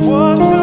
was